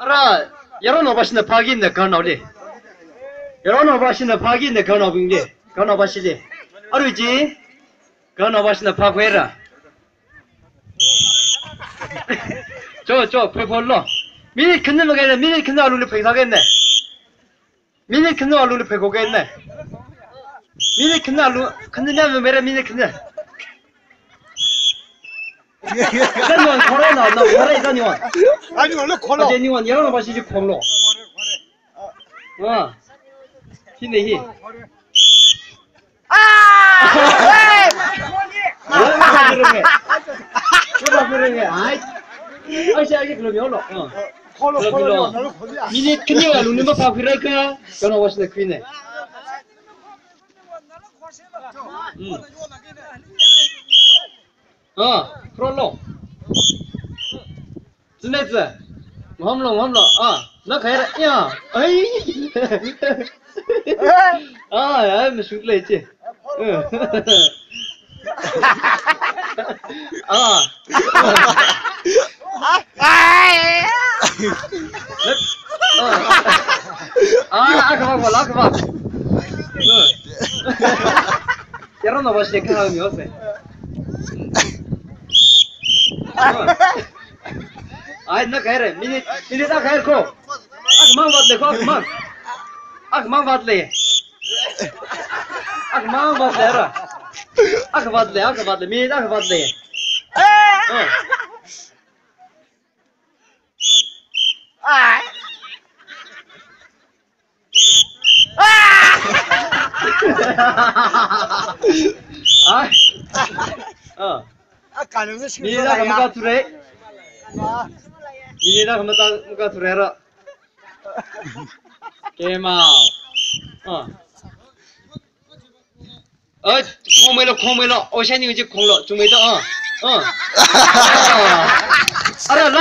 알아. 여러 노바신의 파기인데 간나올리 여러 노바신의 파기인데 간나빙리 간나바시리. 아르지 간나바신의 파괴라. 저저 페폴로 미니 큰데 먹겠네 미니 큰데 알룰리 페사겠네. 미니 큰데 알룰리 페고겠네. 미니 큰데 알루 큰데 냐면 메라 미니 큰데 이단이원 걸어 나나 걸어 이단이원 아니 원래 걸어. 어제 니원 여러 노바시지 콜로 어 힘내 힘 뭐야 그러게 뭐야 그러게 아이 아이씨 아이 그러면 올라 어 걸어 걸어. 미니 큰이가 룰림바 파 그럴 거야 변화 wasn't queen 음. 어 그럴로. 진짜지 맘로 맘로 아나 가야 야 아이. 아 야, 뭐 슛을 했지. 응. 아. 아, 아, 그만 봐, 나 그만. 여러 너 버시 그 하면 나미 니나 가래 코. 아 그만 받래 코 그만. 아 그만 받래. 아 그만 받래라. 아 그만 받래. 아 그만 받래. 미니 나 그만 받래. 어. 아. 어. 두래라. 게임아. 어. 어, 콩메로 콩메로 오샤니 이제 콩로 좀 이따 어. 어. 알아 라